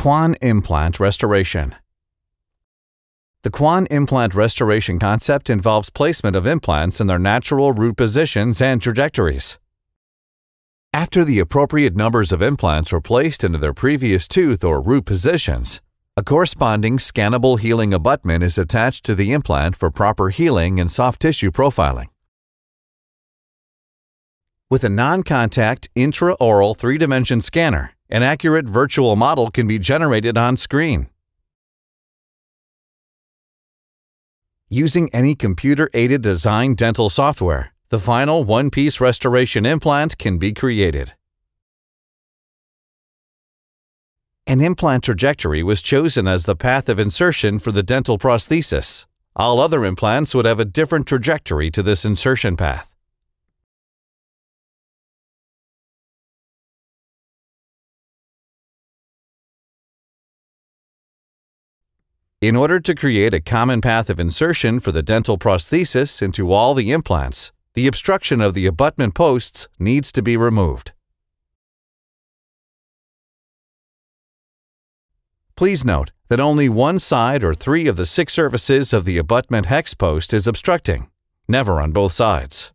Kwan Implant Restoration The Kwan implant restoration concept involves placement of implants in their natural root positions and trajectories. After the appropriate numbers of implants were placed into their previous tooth or root positions, a corresponding scannable healing abutment is attached to the implant for proper healing and soft tissue profiling. With a non-contact intraoral three-dimension scanner, an accurate virtual model can be generated on screen. Using any computer-aided design dental software, the final one-piece restoration implant can be created. An implant trajectory was chosen as the path of insertion for the dental prosthesis. All other implants would have a different trajectory to this insertion path. In order to create a common path of insertion for the dental prosthesis into all the implants, the obstruction of the abutment posts needs to be removed. Please note that only one side or three of the six surfaces of the abutment hex post is obstructing, never on both sides.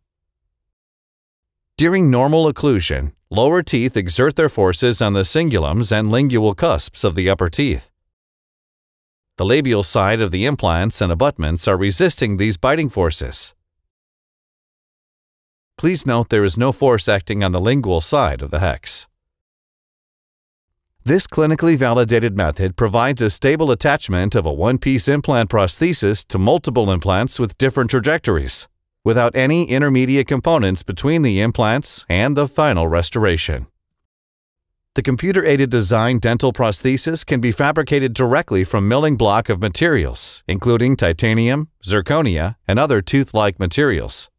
During normal occlusion, lower teeth exert their forces on the cingulums and lingual cusps of the upper teeth. The labial side of the implants and abutments are resisting these biting forces. Please note there is no force acting on the lingual side of the hex. This clinically validated method provides a stable attachment of a one-piece implant prosthesis to multiple implants with different trajectories, without any intermediate components between the implants and the final restoration. The computer-aided design dental prosthesis can be fabricated directly from milling block of materials, including titanium, zirconia, and other tooth-like materials.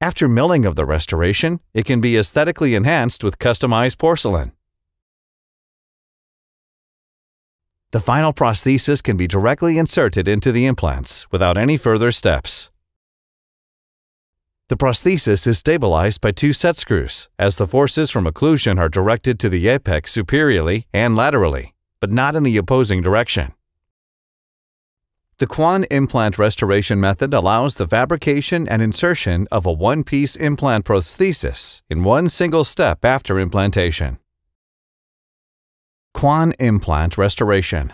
After milling of the restoration, it can be aesthetically enhanced with customized porcelain. The final prosthesis can be directly inserted into the implants without any further steps. The prosthesis is stabilized by two set screws, as the forces from occlusion are directed to the apex superiorly and laterally, but not in the opposing direction. The Kwan implant restoration method allows the fabrication and insertion of a one-piece implant prosthesis in one single step after implantation. Kwan implant restoration